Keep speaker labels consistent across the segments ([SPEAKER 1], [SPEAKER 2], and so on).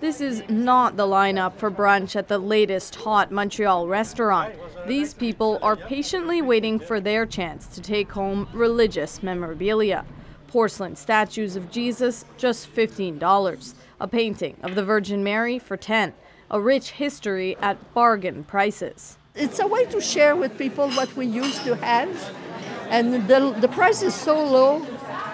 [SPEAKER 1] This is not the lineup for brunch at the latest hot Montreal restaurant. These people are patiently waiting for their chance to take home religious memorabilia. Porcelain statues of Jesus, just $15. A painting of the Virgin Mary for 10 A rich history at bargain prices.
[SPEAKER 2] It's a way to share with people what we used to have. And the, the price is so low,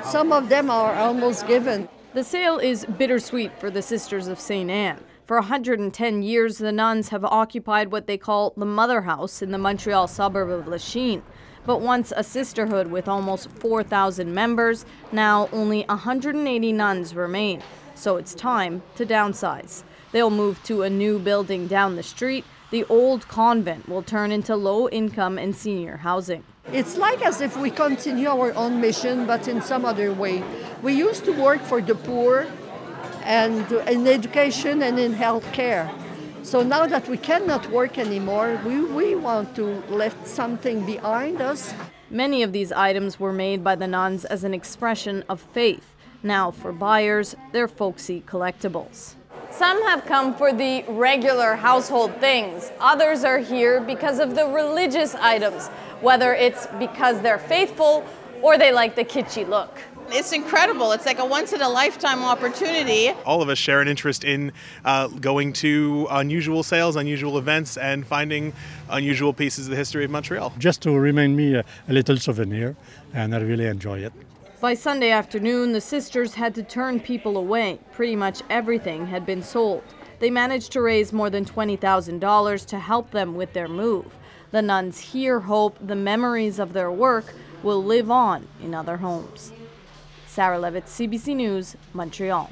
[SPEAKER 2] some of them are almost given.
[SPEAKER 1] The sale is bittersweet for the Sisters of St. Anne. For 110 years, the nuns have occupied what they call the Mother House in the Montreal suburb of Lachine. But once a sisterhood with almost 4,000 members, now only 180 nuns remain. So it's time to downsize. They'll move to a new building down the street. The old convent will turn into low income and senior housing.
[SPEAKER 2] It's like as if we continue our own mission, but in some other way. We used to work for the poor and in education and in healthcare. So now that we cannot work anymore, we, we want to left something behind us.
[SPEAKER 1] Many of these items were made by the nuns as an expression of faith. Now, for buyers, they're folksy collectibles. Some have come for the regular household things. Others are here because of the religious items, whether it's because they're faithful or they like the kitschy look.
[SPEAKER 3] It's incredible. It's like a once in a lifetime opportunity.
[SPEAKER 4] All of us share an interest in uh, going to unusual sales, unusual events, and finding unusual pieces of the history of Montreal.
[SPEAKER 5] Just to remind me a, a little souvenir, and I really enjoy it.
[SPEAKER 1] By Sunday afternoon, the sisters had to turn people away. Pretty much everything had been sold. They managed to raise more than $20,000 to help them with their move. The nuns here hope the memories of their work will live on in other homes. Sarah Levitt, CBC News, Montreal.